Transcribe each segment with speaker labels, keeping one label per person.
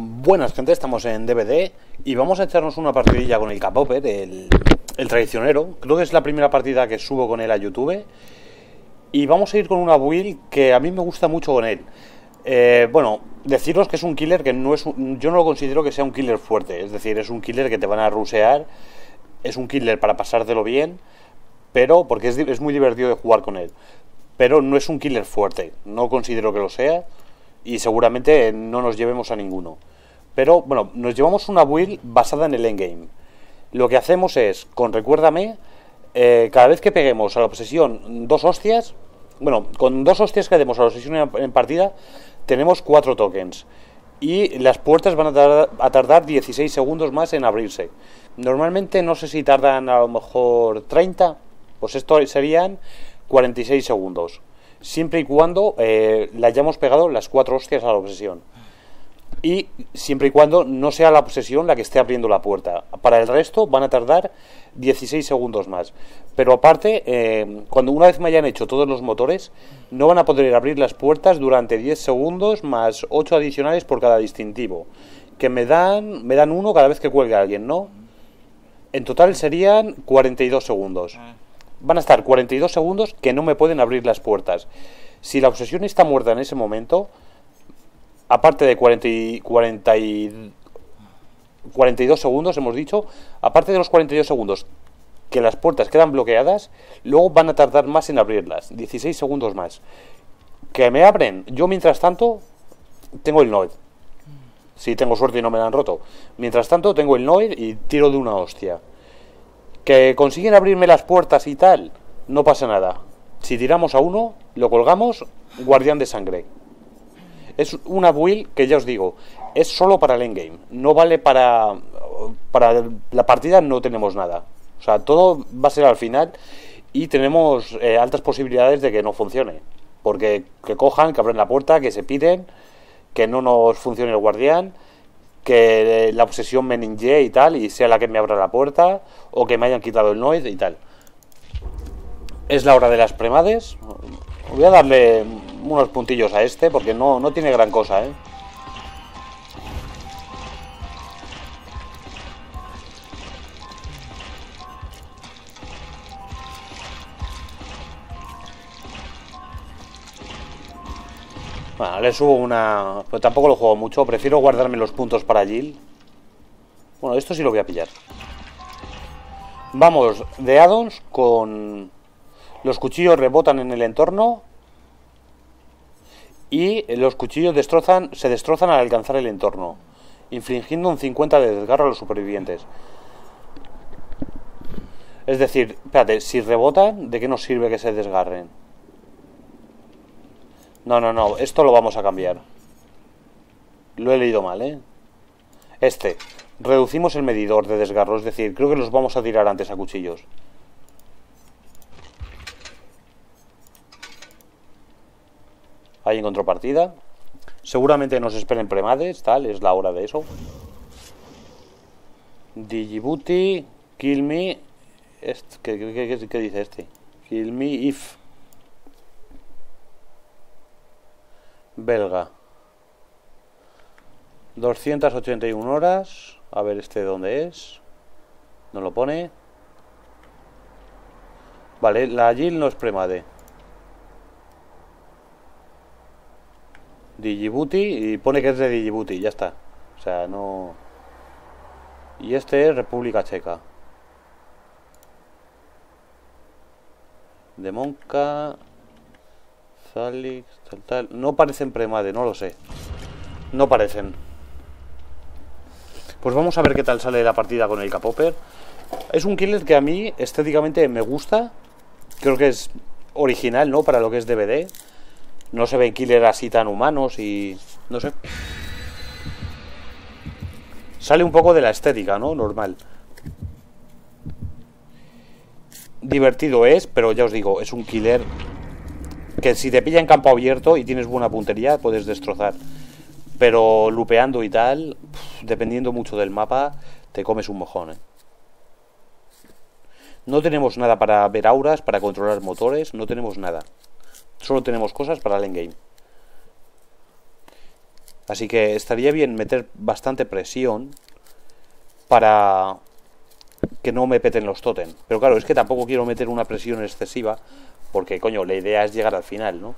Speaker 1: Buenas gente, estamos en DVD y vamos a echarnos una partidilla con el Capopet, el, el traicionero. Creo que es la primera partida que subo con él a YouTube. Y vamos a ir con una build que a mí me gusta mucho con él. Eh, bueno, deciros que es un killer que no es un- yo no lo considero que sea un killer fuerte. Es decir, es un killer que te van a rusear. Es un killer para pasártelo bien. Pero, porque es, es muy divertido de jugar con él. Pero no es un killer fuerte. No considero que lo sea. Y seguramente no nos llevemos a ninguno. Pero bueno, nos llevamos una build basada en el endgame. Lo que hacemos es, con recuérdame, eh, cada vez que peguemos a la obsesión dos hostias, bueno, con dos hostias que demos a la obsesión en, partida, tenemos cuatro tokens. Y las puertas van a tardar, a tardar 16 segundos más en abrirse. Normalmente no sé si tardan a lo mejor 30, pues esto serían 46 segundos. Siempre y cuando eh, le hayamos pegado las cuatro hostias a la obsesión y siempre y cuando no sea la posesión la que esté abriendo la puerta. Para el resto van a tardar 16 segundos más. Pero aparte, eh, cuando una vez me hayan hecho todos los motores, no van a poder abrir las puertas durante 10 segundos más 8 adicionales por cada distintivo. Que me dan, me dan uno cada vez que cuelgue a alguien, ¿no? En total serían 42 segundos. Van a estar 42 segundos que no me pueden abrir las puertas. Si la obsesión está muerta en ese momento, aparte de 40 y, 40 y 42 segundos, hemos dicho, aparte de los 42 segundos que las puertas quedan bloqueadas, luego van a tardar más en abrirlas, 16 segundos más. Que me abren, yo mientras tanto tengo el Noid. Si tengo suerte y no me la han roto. Mientras tanto tengo el Noid y tiro de una hostia. Que consiguen abrirme las puertas y tal, no pasa nada. Si tiramos a uno, lo colgamos, guardián de sangre. Es una build que ya os digo, es solo para el endgame. No vale para. Para la partida no tenemos nada. O sea, todo va a ser al final y tenemos eh, altas posibilidades de que no funcione. Porque que cojan, que abran la puerta, que se piden, que no nos funcione el guardián, que la obsesión me ninje y tal, y sea la que me abra la puerta, o que me hayan quitado el noise y tal. Es la hora de las premades. Voy a darle unos puntillos a este porque no, no tiene gran cosa, ¿eh? Bueno, le subo una... Pues tampoco lo juego mucho. Prefiero guardarme los puntos para Jill. Bueno, esto sí lo voy a pillar. Vamos de addons con... Los cuchillos rebotan en el entorno. Y los cuchillos destrozan, se destrozan al alcanzar el entorno. Infligiendo un 50 de desgarro a los supervivientes. Es decir, espérate, si rebotan, ¿de qué nos sirve que se desgarren? No, no, no, esto lo vamos a cambiar. Lo he leído mal, ¿eh? Este. Reducimos el medidor de desgarro, es decir, creo que los vamos a tirar antes a cuchillos. Ahí encontró partida. Seguramente nos esperen premades, tal, es la hora de eso. Digibuti, kill me. Est- ¿qué, qué- qué- qué dice este? Kill me if. Belga. 281 horas. A ver este dónde es. No lo pone. Vale, la Jill no es premade. Digibuti y pone que es de Digibuti, ya está. O sea, no. Y este es República Checa. De Monca. No parecen premade, no lo sé. No parecen. Pues vamos a ver qué tal sale la partida con el Capopper. Es un killer que a mí estéticamente me gusta. Creo que es original, ¿no? Para lo que es DVD. No se ven killers así tan humanos y... No sé. Sale un poco de la estética, ¿no? Normal. Divertido es, pero ya os digo, es un killer que si te pilla en campo abierto y tienes buena puntería, puedes destrozar. Pero lupeando y tal, dependiendo mucho del mapa, te comes un mojón, ¿eh? No tenemos nada para ver auras, para controlar motores, no tenemos nada. Solo tenemos cosas para el endgame. Así que estaría bien meter bastante presión para que no me peten los totem. Pero claro, es que tampoco quiero meter una presión excesiva porque, coño, la idea es llegar al final, ¿no?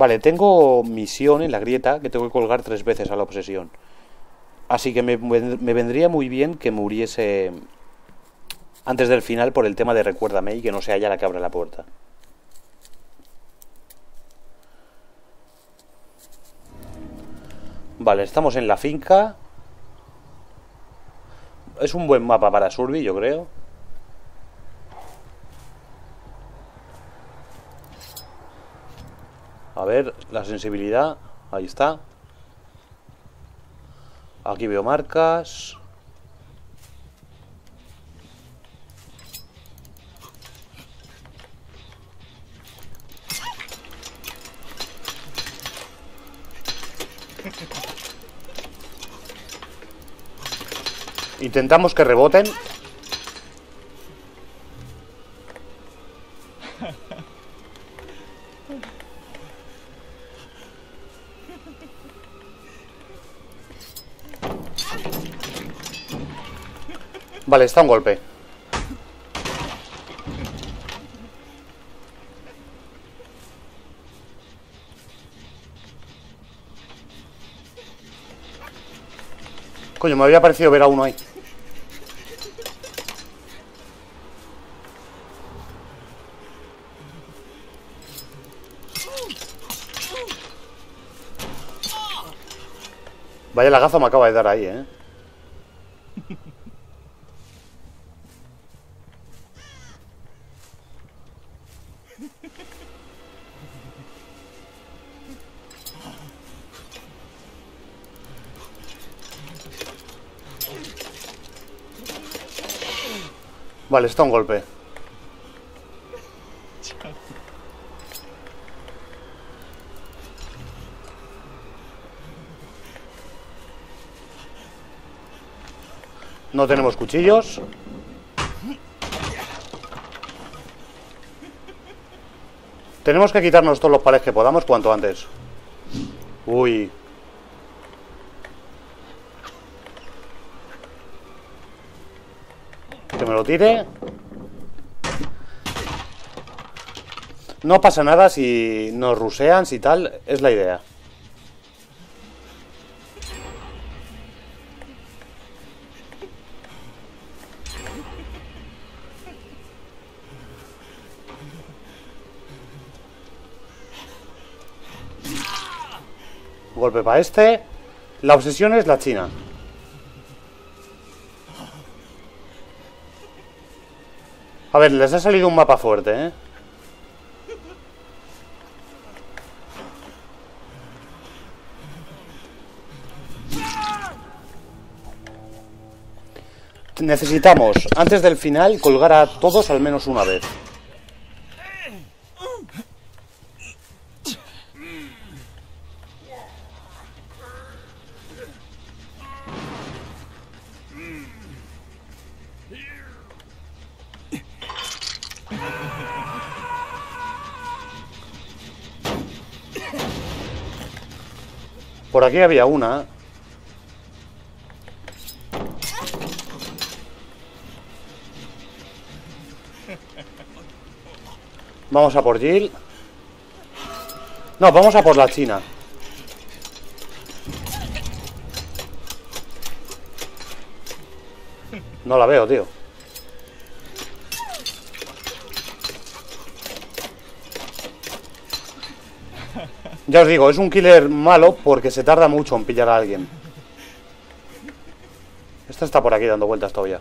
Speaker 1: Vale, tengo misión en la grieta que tengo que colgar tres veces a la obsesión. Así que me, vendría muy bien que muriese antes del final por el tema de recuérdame y que no sea ella la que abra la puerta. Vale, estamos en la finca. Es un buen mapa para Survey, yo creo. A ver, la sensibilidad. Ahí está. Aquí veo marcas. Intentamos que reboten. Vale, está un golpe. Coño, me había parecido ver a uno ahí. Vaya la gafa me acaba de dar ahí, ¿eh? Vale, está un golpe. No tenemos cuchillos. Tenemos que quitarnos todos los pares que podamos cuanto antes. Uy. Que me lo tire. No pasa nada si nos rusean, si tal, es la idea. Golpe para este. La obsesión es la china. A ver, les ha salido un mapa fuerte, ¿eh? Necesitamos, antes del final, colgar a todos al menos una vez. Por aquí había una. Vamos a por Jill. No, vamos a por la China. No la veo, tío. Ya os digo, es un killer malo porque se tarda mucho en pillar a alguien. Esta está por aquí dando vueltas todavía.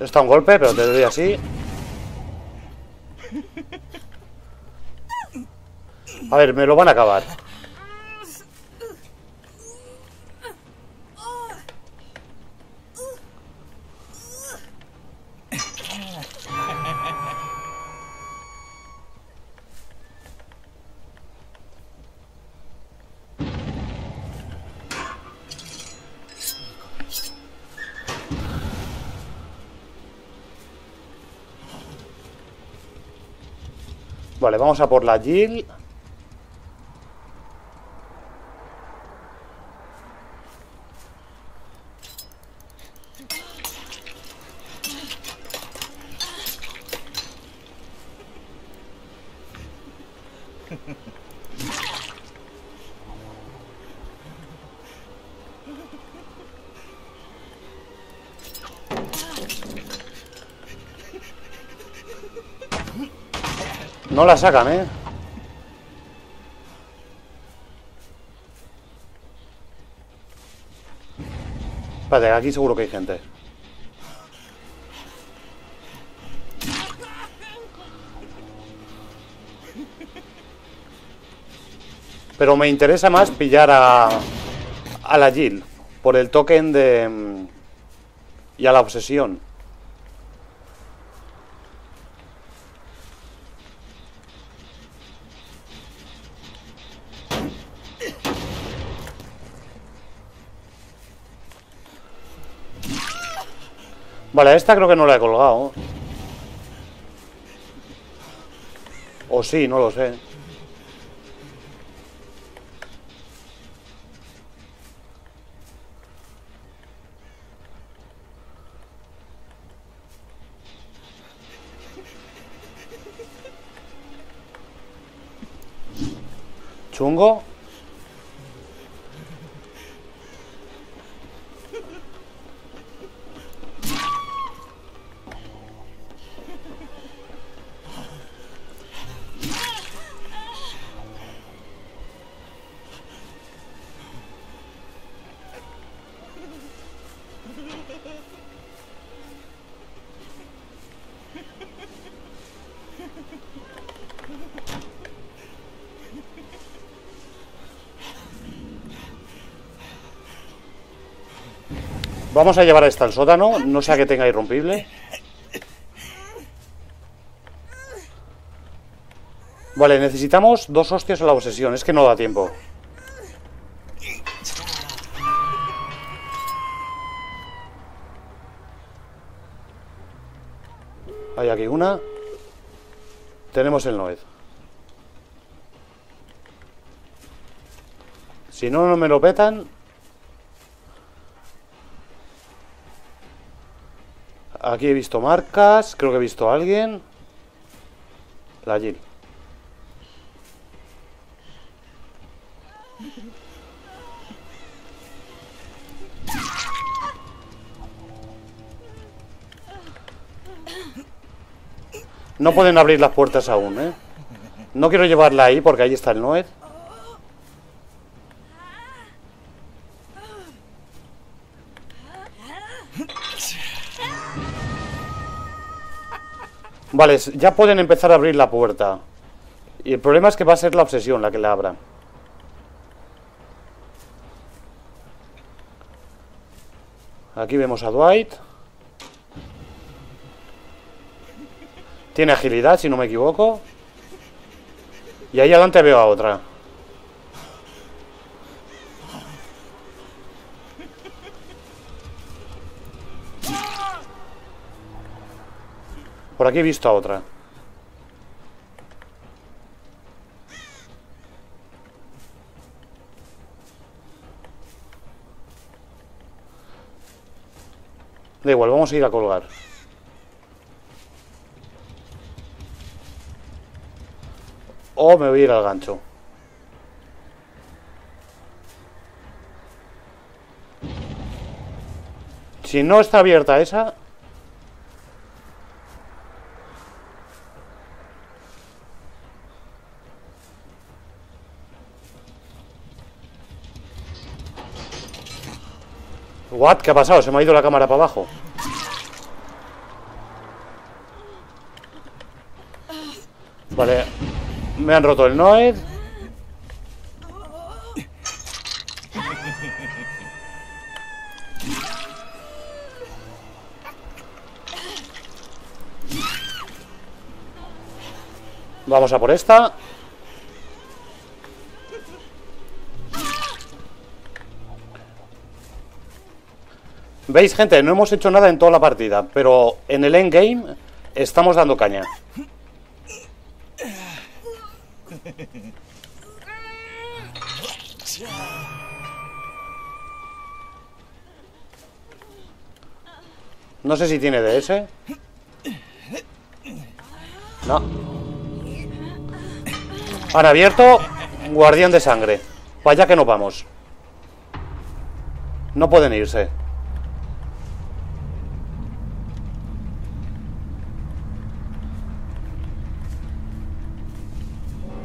Speaker 1: Está un golpe, pero te doy así. A ver, me lo van a acabar. Vale, vamos a por la Jill. No la sacan, ¿eh? Espérate, aquí seguro que hay gente. Pero me interesa más pillar a, a la Jill por el token de... mm, y a la obsesión. Vale, esta creo que no la he colgado. O sí, no lo sé. Chungo. Vamos a llevar esta al sótano, no sea que tenga irrompible. Vale, necesitamos dos hostias a la obsesión, es que no da tiempo. Hay aquí una. Tenemos el Noed. Si no, no me lo petan. Aquí he visto marcas. Creo que he visto a alguien. La Jill. No pueden abrir las puertas aún, ¿eh? No quiero llevarla ahí porque ahí está el Noed. Vale, ya pueden empezar a abrir la puerta. Y el problema es que va a ser la obsesión la que la abra. Aquí vemos a Dwight. Tiene agilidad, si no me equivoco. Y ahí adelante veo a otra. Por aquí he visto a otra. Da igual, vamos a ir a colgar. O me voy a ir al gancho. Si no está abierta esa, What? ¿Qué ha pasado? Se me ha ido la cámara para abajo. Vale. Me han roto el Noed. Vamos a por esta. ¿Veis, gente? No hemos hecho nada en toda la partida, pero en el endgame estamos dando caña. No sé si tiene DS. No. Ahora abierto, guardián de sangre. Vaya que no vamos. No pueden irse.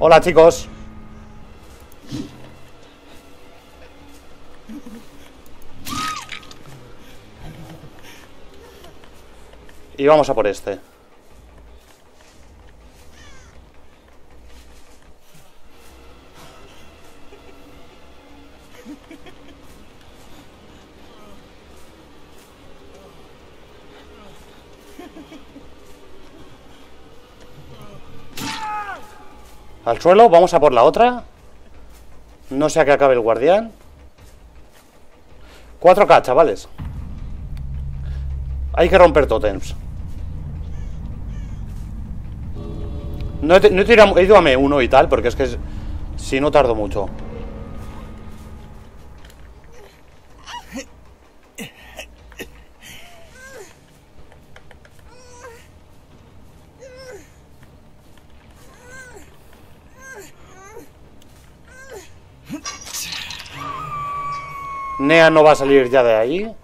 Speaker 1: Hola chicos. Y vamos a por este. Al suelo, vamos a por la otra. No sé a qué acabe el guardián. 4K, chavales. Hay que romper totems. No he, no he, tirado, he ido a M1 y tal, porque es que si no tardo mucho. Nea no va a salir ya de ahí.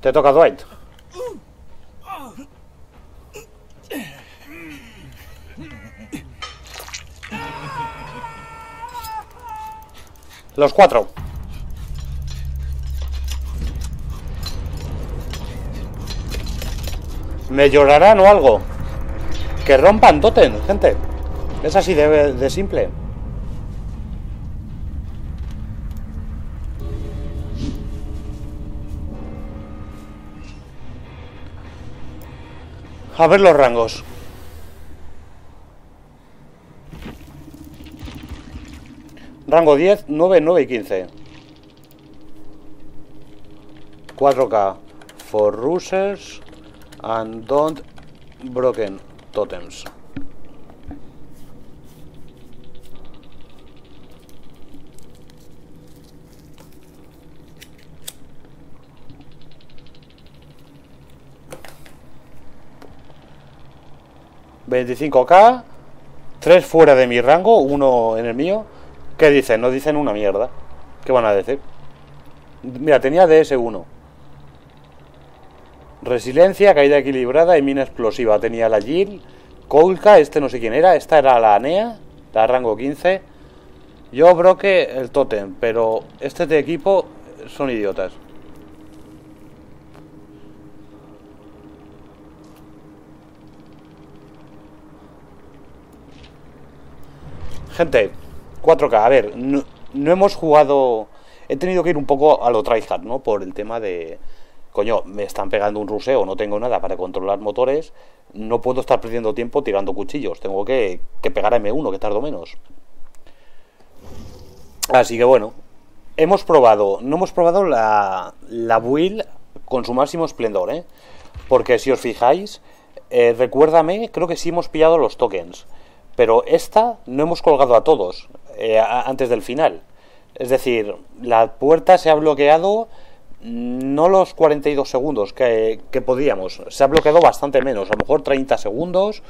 Speaker 1: Te toca Dwight. Los cuatro. ¿Me llorarán o algo? Que rompan Totem, gente. Es así de, de simple. A ver los rangos. Rango 10, 9, 9 y 15. 4K. For rusers and don't broken totems. ¿25k? 3 fuera de mi rango, uno en el mío. ¿Qué dicen? No dicen una mierda. ¿Qué van a decir? Mira, tenía DS1. Resiliencia, caída equilibrada y mina explosiva. Tenía la Jill, Kolka, este no sé quién era. Esta era la Anea, la rango 15. Yo broque el Totem, pero este de equipo son idiotas. Gente, 4K, a ver, no, no, hemos jugado... He tenido que ir un poco a lo tryhard, ¿no? Por el tema de... Coño, me están pegando un ruseo, no tengo nada para controlar motores, no puedo estar perdiendo tiempo tirando cuchillos, tengo que, que pegar a M1, que tardo menos. Así que bueno, hemos probado, no hemos probado la, la build con su máximo esplendor, ¿eh? Porque si os fijáis, eh, recuérdame, creo que sí hemos pillado los tokens. Pero esta no hemos colgado a todos eh, antes del final. Es decir, la puerta se ha bloqueado no los 42 segundos que, podíamos, se ha bloqueado bastante menos, a lo mejor 30 segundos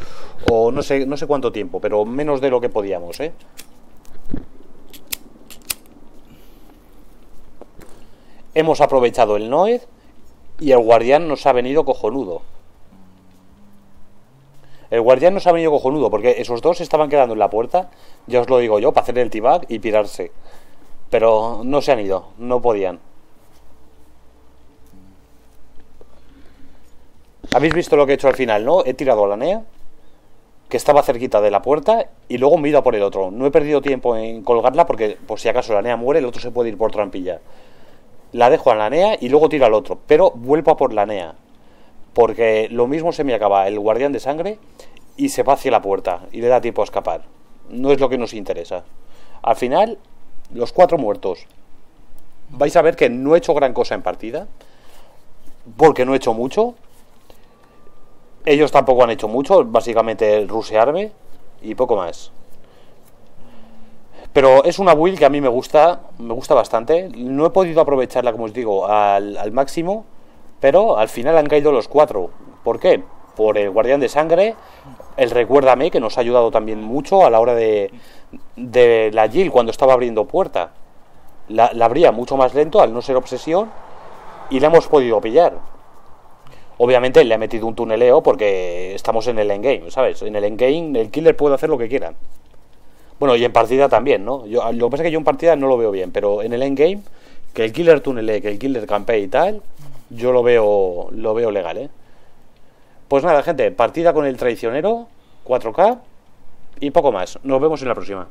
Speaker 1: o no sé, no sé cuánto tiempo, pero menos de lo que podíamos, ¿eh? Hemos aprovechado el Noed y el guardián nos ha venido cojonudo. El guardián nos ha venido cojonudo porque esos dos estaban quedando en la puerta, ya os lo digo yo, para hacer el tibag y pirarse. Pero no se han ido, no podían. ¿Habéis visto lo que he hecho al final, no? He tirado a la NEA, que estaba cerquita de la puerta, y luego me he ido a por el otro. No he perdido tiempo en colgarla porque, por si acaso la NEA muere, el otro se puede ir por trampilla. La dejo a la NEA y luego tiro al otro, pero vuelvo a por la NEA. Porque lo mismo se me acaba el guardián de sangre y se va hacia la puerta y le da tiempo a escapar. No es lo que nos interesa. Al final, los cuatro muertos. Vais a ver que no he hecho gran cosa en partida. porque no he hecho mucho. Ellos tampoco han hecho mucho, básicamente rusearme y poco más. Pero es una build que a mí me gusta, me gusta bastante. No he podido aprovecharla, como os digo, al, máximo, pero al final han caído los cuatro. ¿Por qué? Por el guardián de sangre, el recuérdame, que nos ha ayudado también mucho a la hora de, de la Jill cuando estaba abriendo puerta. La, la abría mucho más lento al no ser obsesión y la hemos podido pillar. Obviamente le ha metido un tuneleo porque estamos en el endgame, ¿sabes? En el endgame el killer puede hacer lo que quiera. Bueno, y en partida también, ¿no? Lo que pasa es que yo en partida no lo veo bien, pero en el endgame, que el killer tunelee, que el killer campee y tal, yo lo veo, lo veo legal, ¿eh? Pues nada, gente, partida con el traicionero, 4K y poco más. Nos vemos en la próxima.